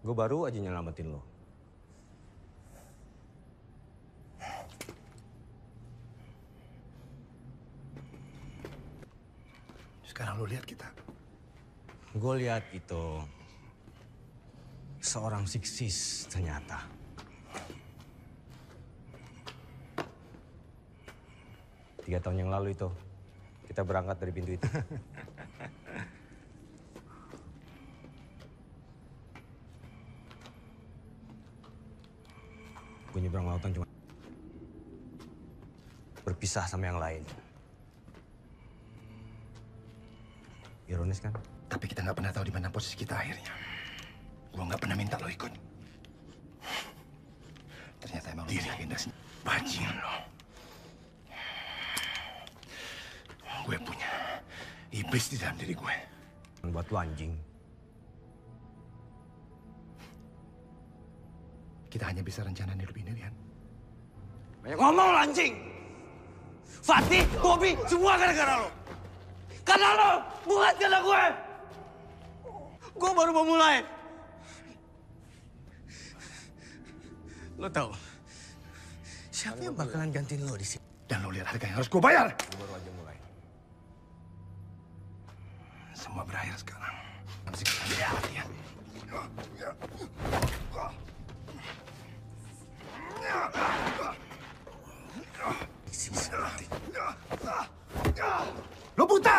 Gue baru aja nyelamatin lo. Sekarang lu lihat kita. Gue lihat itu seorang siksis ternyata. Tiga tahun yang lalu itu kita berangkat dari pintu itu. Gue nyebrang lautan cuma berpisah sama yang lain. Ironis kan? Tapi kita nggak pernah tahu di mana posisi kita akhirnya. Gua nggak pernah minta lo ikut. Ternyata emang diri agenda. Bajingan lo. Gue punya iblis di dalam diri gue. Buat lo anjing. Kita hanya bisa rencana hidup ini, Rian. Banyak ngomong anjing. Fatih, Bobby, semua gara-gara lo. Karena lo, bukan karena gue. Gue baru mau mulai. Lo tahu, siapa yang bakalan gantiin lo di sini? Dan lo lihat harga yang harus gue bayar. Gue baru aja mulai. Semua berakhir sekarang. Masih kita lihat, ya.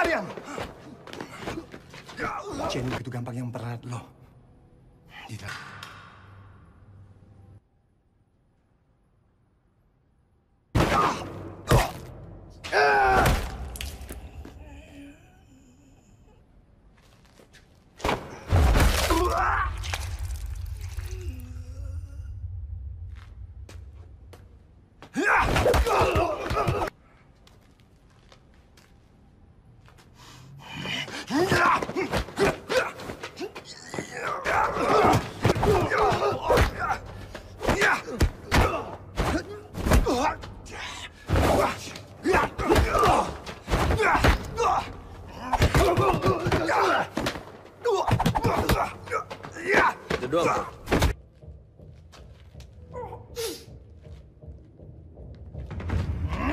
Rian! Jenny begitu gampang yang mempererat lo. Tidak.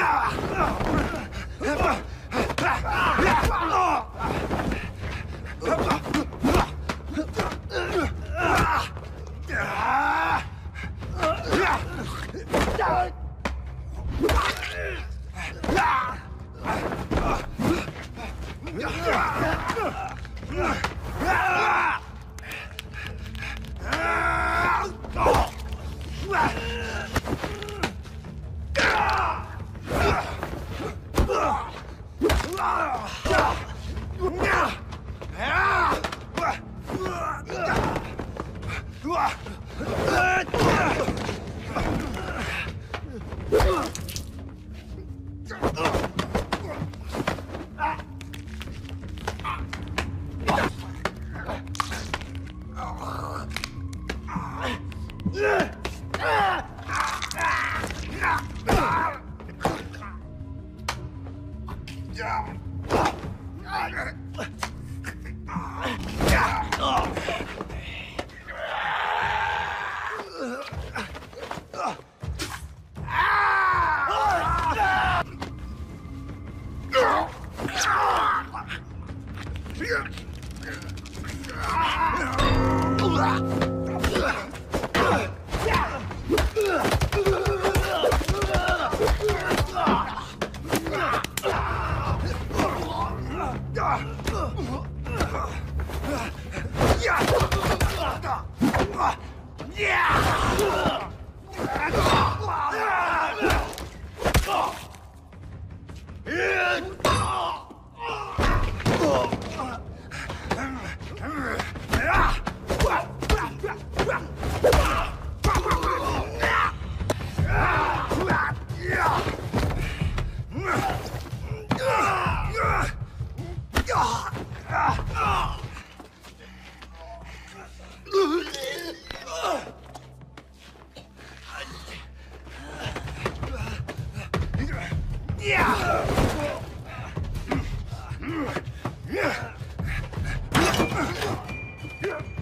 Ah! Ah!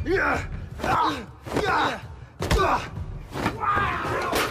呀呀呀呀呀呀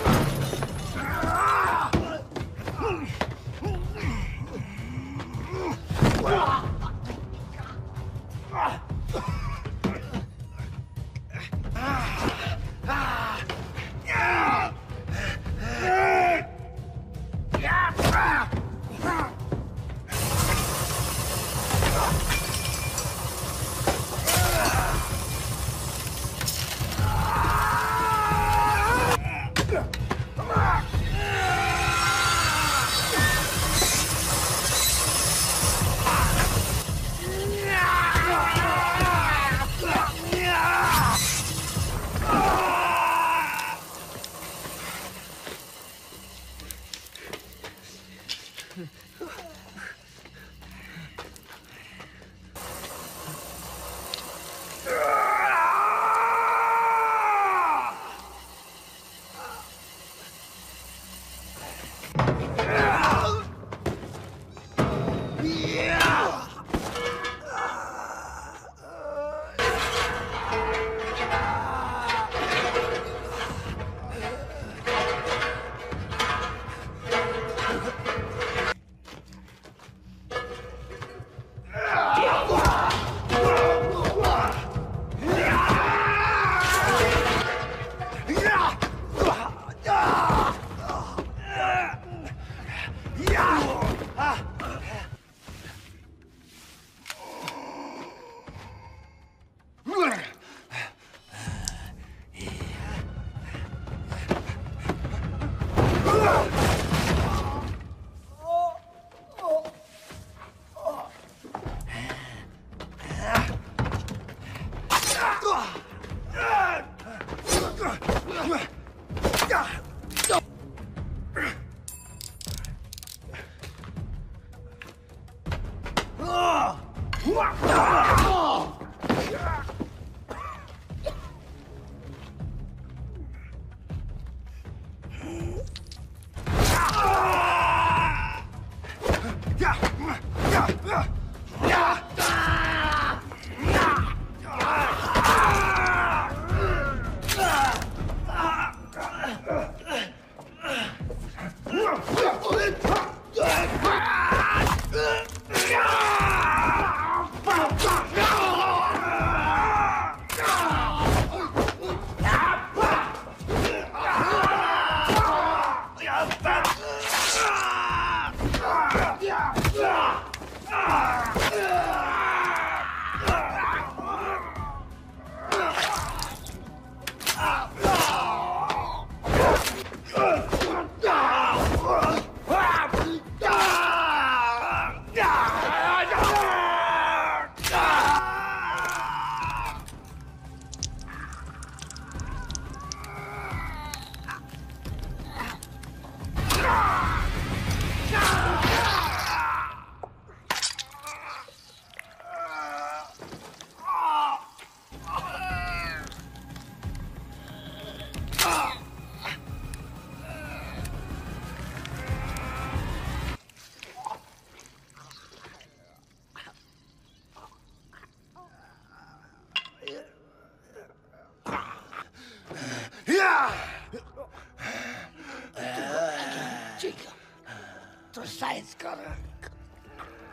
Geisteskrank.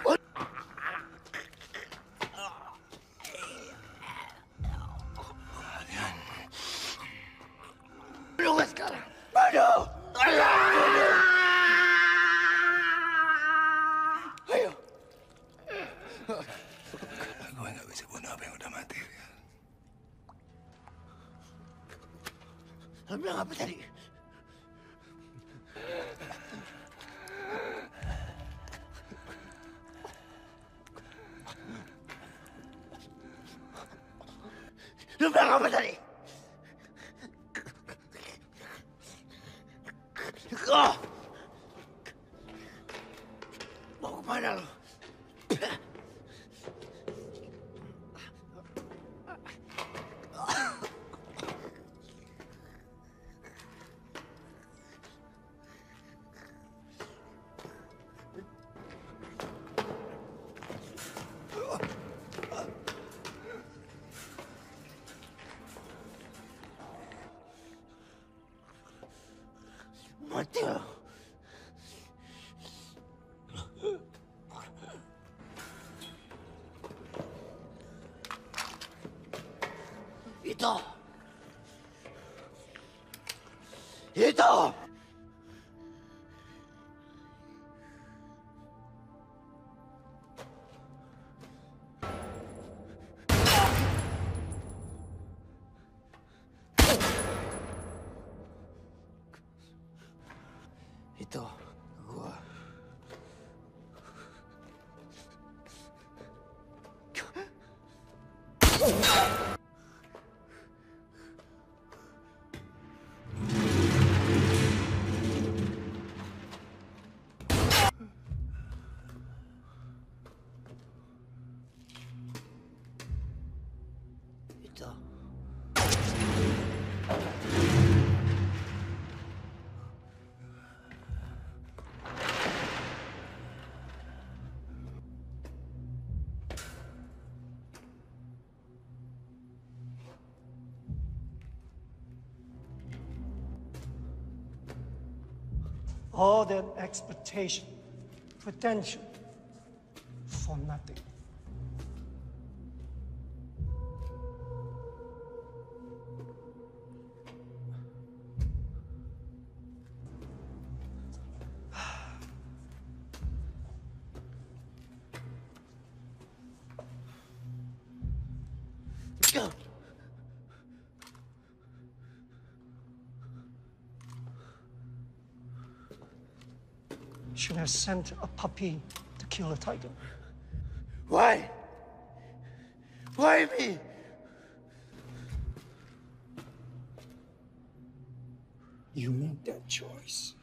Und Geisteskrank. Manu! Bueno, que se pone a pegar materia. No me 前らの待ってよと伊藤 All that expectation, potential, for nothing. Have sent a puppy to kill a tiger. Why? Why me? You made that choice.